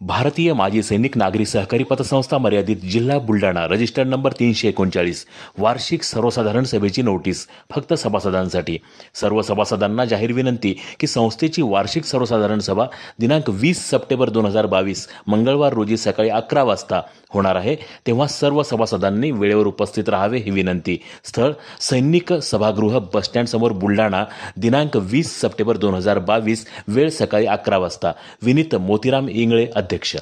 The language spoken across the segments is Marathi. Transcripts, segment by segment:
भारतीय माजी सैनिक नागरी सहकारी पतसंस्था मर्यादित जिल्हा बुलढाणा रजिस्टर नंबर तीनशे एकोणचाळीस वार्षिक सर्वसाधारण सभेची नोटीस फक्त सभासदांसाठी. सर्व सभासदांना जाहीर विनंती की संस्थेची वार्षिक सर्वसाधारण सभा दिनांक वीस सप्टेंबर दोन हजार बावीस मंगळवार रोजी सकाळी अकरा वाजता होणार आहे. तेव्हा सर्व सभासदांनी वेळेवर उपस्थित राहावे ही विनंती. स्थळ सैनिक सभागृह बसस्टँड समोर बुलढाणा दिनांक वीस सप्टेंबर दोन हजार बावीस वेळ सकाळी अकरा वाजता. विनीत मोतीराम इंगळे अध्यक्ष.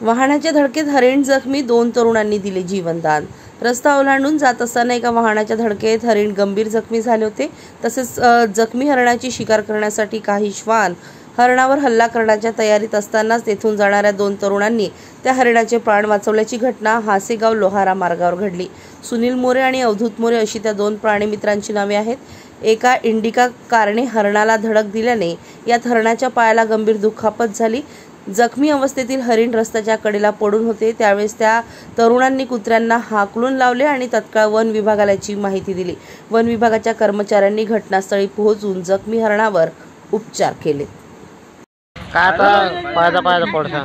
वाहनाच्या धडकेत हरिण जखमी दोन तरुणांनी दिले जीवनदान. रस्ता ओलांडून जात असताना एका वाहनाच्या धडकेत हरिण गंभीर जखमी झाले होते. तसेच जखमी हरणाची शिकार करण्यासाठी काही श्वान हरणावर हल्ला करण्याच्या तयारीत असतानाच तेथून जाणाऱ्या दोन तरुणांनी त्या हरिणाचे प्राण वाचवल्याची घटना हासेगाव लोहारा मार्गावर घडली. सुनील मोरे आणि अवधूत मोरे अशी त्या दोन प्राणीमित्रांची नावे आहेत. एका इंडिका कारने हरणाला धडक दिल्याने यात हरणाच्या पायाला गंभीर दुखापत झाली. जखमी अवस्थेतील हरिण रस्त्याच्या कडेला पडून होते. त्यावेळेस त्या तरुणांनी कुत्र्यांना हाकलून लावले आणि तत्काळ वन विभागाला याची माहिती दिली. वन विभागाच्या कर्मचाऱ्यांनी घटनास्थळी पोहोचून जखमी हरणावर उपचार केले. काय आता पडसा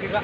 Diba?